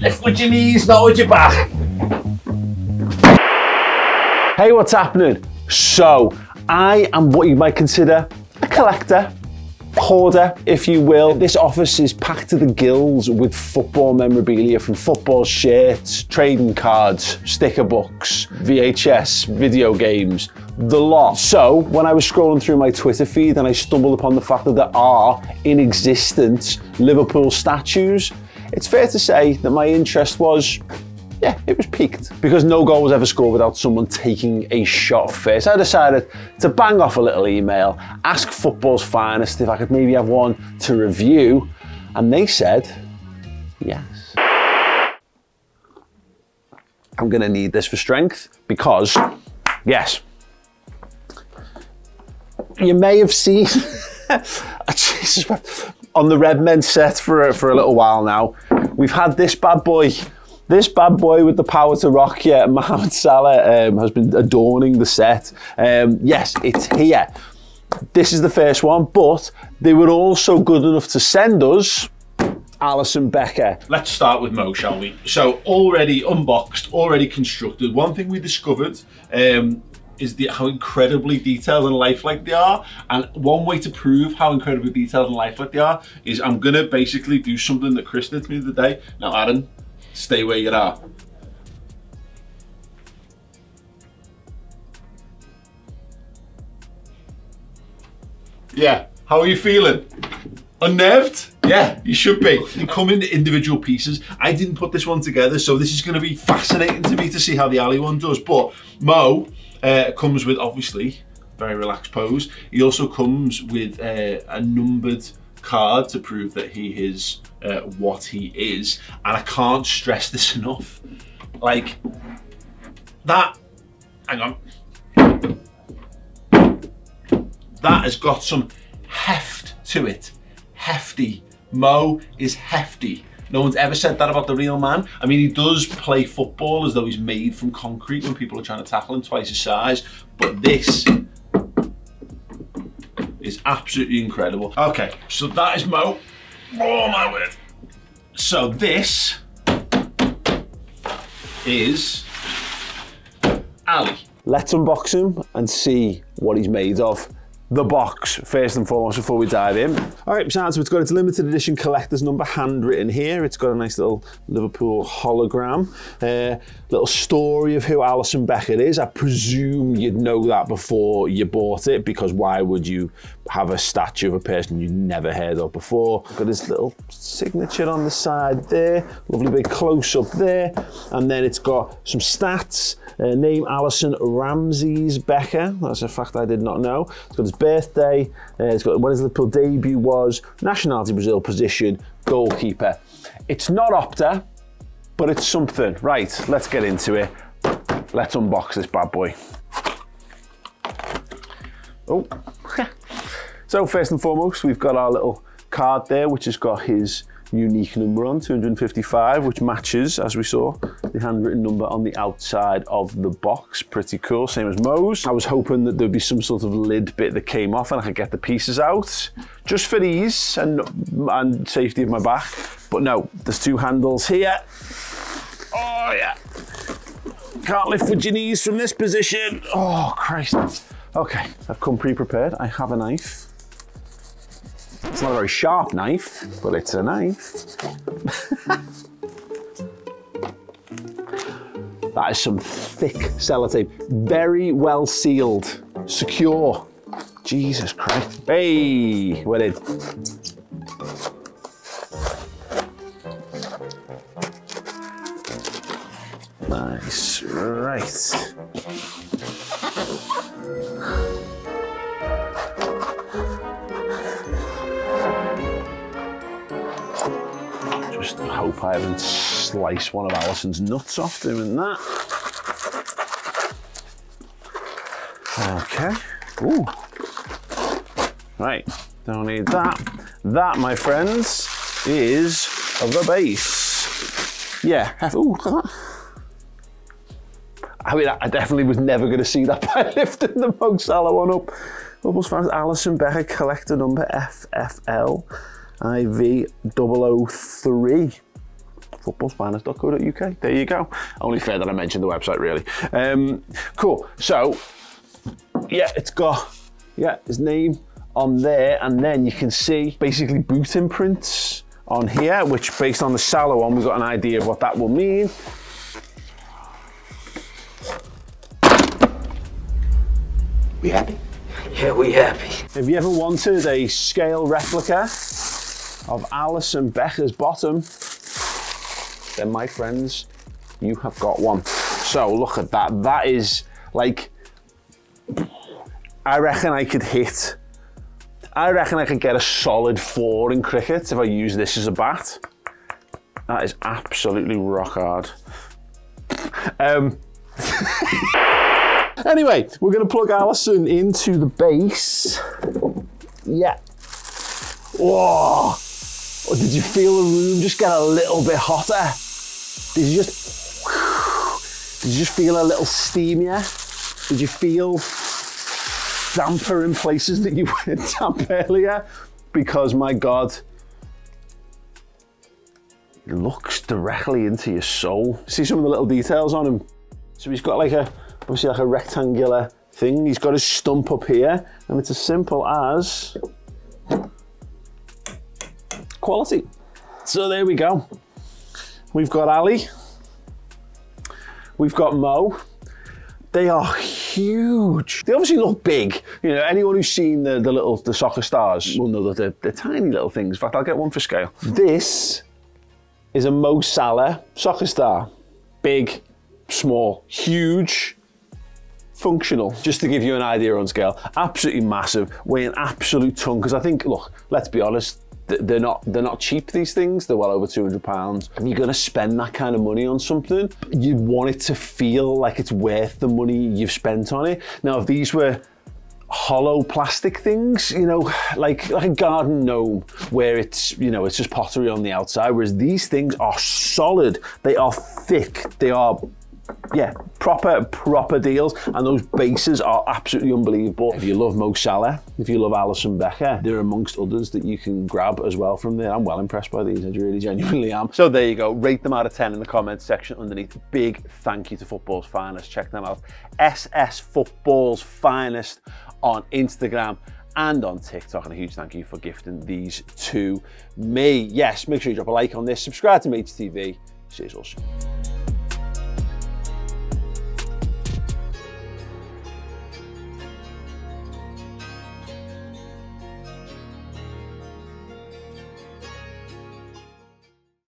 Lift with your knees, not with your back. Hey, what's happening? So, I am what you might consider a collector hoarder, if you will. This office is packed to the gills with football memorabilia from football shirts, trading cards, sticker books, VHS, video games, the lot. So when I was scrolling through my Twitter feed and I stumbled upon the fact that there are in existence Liverpool statues, it's fair to say that my interest was yeah, it was peaked because no goal was ever scored without someone taking a shot first. I decided to bang off a little email, ask football's finest if I could maybe have one to review, and they said yes. I'm gonna need this for strength because, yes, you may have seen on the Redmen set for, for a little while now, we've had this bad boy this bad boy with the power to rock you, Mohamed Salah, um, has been adorning the set. Um, yes, it's here. This is the first one, but they were also good enough to send us Alisson Becker. Let's start with Mo, shall we? So already unboxed, already constructed. One thing we discovered um, is the, how incredibly detailed and lifelike they are. And one way to prove how incredibly detailed and lifelike they are is I'm gonna basically do something that Chris did to me the other day. Now, Aaron, stay where you are. Yeah, how are you feeling? Unnerved? Yeah, you should be. They come in individual pieces. I didn't put this one together, so this is to be fascinating to me to see how the Ali one does. But Mo uh, comes with, obviously, very relaxed pose. He also comes with uh, a numbered card to prove that he is uh, what he is. And I can't stress this enough. Like, that, hang on. That has got some heft to it. Hefty. Mo is hefty. No one's ever said that about the real man. I mean, he does play football as though he's made from concrete when people are trying to tackle him twice his size. But this is absolutely incredible. Okay, so that is Mo. Oh my word. So this is Ali. Let's unbox him and see what he's made of the box first and foremost before we dive in. All right, so it's got its limited edition collector's number handwritten here. It's got a nice little Liverpool hologram, uh, little story of who Alisson Becker is. I presume you'd know that before you bought it because why would you have a statue of a person you'd never heard of before? Got his little signature on the side there, lovely big close up there, and then it's got some stats. Uh, name Alisson Ramses Becker. That's a fact I did not know. It's got his birthday. Uh, it's got when his Liverpool debut was. Nationality Brazil position. Goalkeeper. It's not Opta, but it's something. Right, let's get into it. Let's unbox this bad boy. Oh. so first and foremost, we've got our little card there, which has got his unique number on, 255, which matches, as we saw, the handwritten number on the outside of the box. Pretty cool, same as Mo's. I was hoping that there'd be some sort of lid bit that came off and I could get the pieces out, just for ease and, and safety of my back. But no, there's two handles here. Oh yeah. Can't lift with your knees from this position. Oh, Christ. Okay, I've come pre-prepared. I have a knife. It's not a very sharp knife, but it's a knife. that is some thick sellotape. Very well sealed, secure. Jesus Christ. Hey, we're in. Nice, right. Just hope I haven't sliced one of Alisson's nuts off doing that. Okay. Ooh. Right, don't need that. That, my friends, is the base. Yeah, ooh, look at that. I mean, I definitely was never going to see that by lifting the Mo Salah one up. Bubbles fans, Alisson Becker collector number FFL IV 003. footballsfinest.co.uk. There you go. Only fair that I mentioned the website, really. Um, cool. So, yeah, it's got yeah his name on there, and then you can see basically boot imprints on here, which based on the Salah one, we've got an idea of what that will mean. We happy? Yeah, we happy. Have you ever wanted a scale replica of Alisson Becker's bottom? Then, my friends, you have got one. So look at that. That is like, I reckon I could hit. I reckon I could get a solid four in cricket if I use this as a bat. That is absolutely rock hard. Um, Anyway, we're to plug Alisson into the base. Yeah. Whoa. Oh, did you feel the room just get a little bit hotter? Did you just... Did you just feel a little steamier? Did you feel damper in places that you weren't damp earlier? Because, my God, it looks directly into your soul. See some of the little details on him? So he's got like a obviously like a rectangular thing. He's got his stump up here, and it's as simple as quality. So there we go. We've got Ali. We've got Mo. They are huge. They obviously look big. You know, anyone who's seen the, the little the Soccer Starz will know that they're, they're tiny little things. In fact, I'll get one for scale. This is a Mo Salah soccer star. Big, small, huge, functional. Just to give you an idea on scale, absolutely massive, weighing an absolute ton. Because I think, look, let's be honest, they're not they're not cheap. These things, they're well over two hundred pounds. If you're gonna spend that kind of money on something, you want it to feel like it's worth the money you've spent on it. Now, if these were hollow plastic things, you know, like like a garden gnome where it's, you know, it's just pottery on the outside, whereas these things are solid, they are thick, they are yeah, proper, proper deals. And those bases are absolutely unbelievable. If you love Mo Salah, if you love Alisson Becker, they're amongst others that you can grab as well from there. I'm well impressed by these, I really genuinely am. So there you go, rate them out of 10 in the comments section underneath. Big thank you to Football's Finest. Check them out. SS Football's Finest on Instagram and on TikTok. And a huge thank you for gifting these to me. Yes, make sure you drop a like on this, subscribe to Maych TV. See you all soon.